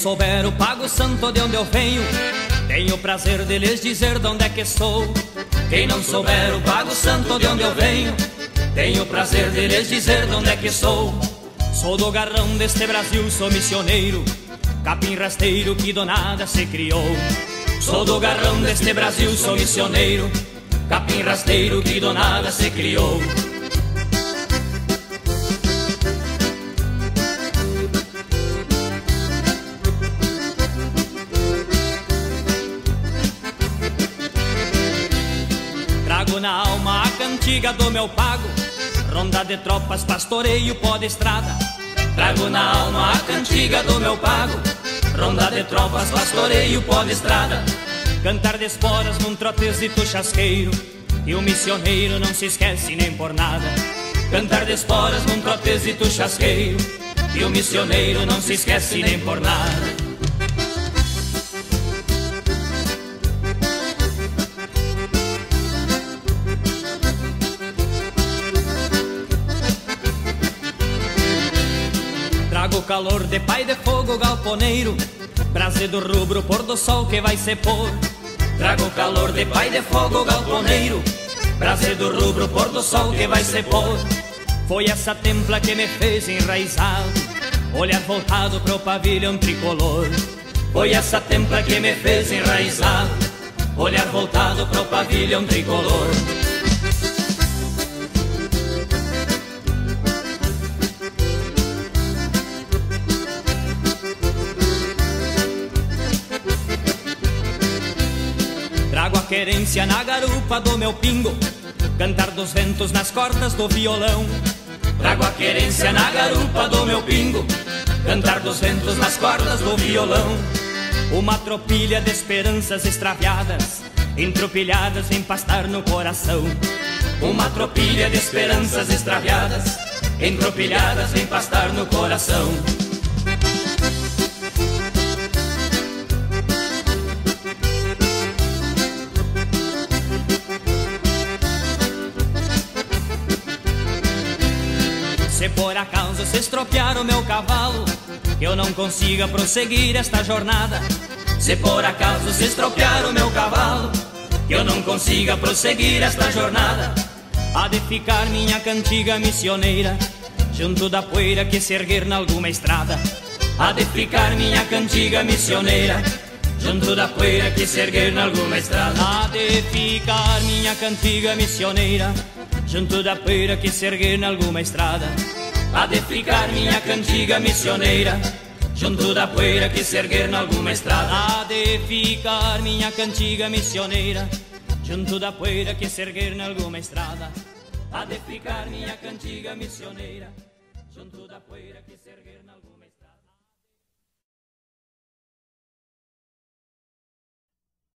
souber o pago santo de onde eu venho, tenho o prazer de lhes dizer de onde é que sou. Quem não souber o pago santo de onde eu venho, tenho o prazer de lhes dizer de onde é que sou. Sou do garrão deste Brasil, sou missioneiro, capim rasteiro que do nada se criou. Sou do garrão deste Brasil, sou missioneiro, capim rasteiro que do nada se criou. Trago na alma a cantiga do meu pago, ronda de tropas, pastoreio, pó de estrada. Trago na alma a cantiga do meu pago, ronda de tropas, pastoreio, pó de estrada. Cantar de esporas num trotezito chasqueiro, e o missioneiro não se esquece nem por nada. Cantar de esporas num trotezito chasqueiro, e o missioneiro não se esquece nem por nada. Trago calor de pai de fogo galponeiro. Brase do rubro, pôr do sol que vai se pôr. Trago calor de pai de fogo galponeiro. Brase do rubro, pôr do sol que vai se pôr. Foi essa templa que me fez enraizado Olhar voltado pro pavilhão tricolor. Foi essa templa que me fez enraizado Olhar voltado pro pavilhão tricolor Trago a querência na garupa do meu pingo. Cantar dos ventos nas cordas do violão. Trago a querência na garupa do meu pingo. Cantar dos ventos nas cordas do violão. Uma tropilha de esperanças extraviadas Entropilhadas em pastar no coração. Uma tropilha de esperanças extraviadas Entropilhadas em pastar no coração Se por acaso se estropiar o meu cavalo, eu não consiga prosseguir esta jornada. Se por acaso se estropiar o meu cavalo, eu não consiga prosseguir esta jornada, há de ficar minha cantiga missioneira, junto da poeira que se erguer na alguma estrada. Há de ficar minha cantiga missioneira, junto da poeira que se erguer na alguma estrada. Há de ficar minha cantiga missioneira, junto da poeira que se erguer na alguma estrada. Há de ficar minha cantiga missioneira, junto da poeira que se erguer na alguma estrada. Há de ficar minha cantiga missioneira, junto da poeira que se erguer na alguma estrada. Há de ficar minha cantiga missioneira, junto da poeira que se erguer na alguma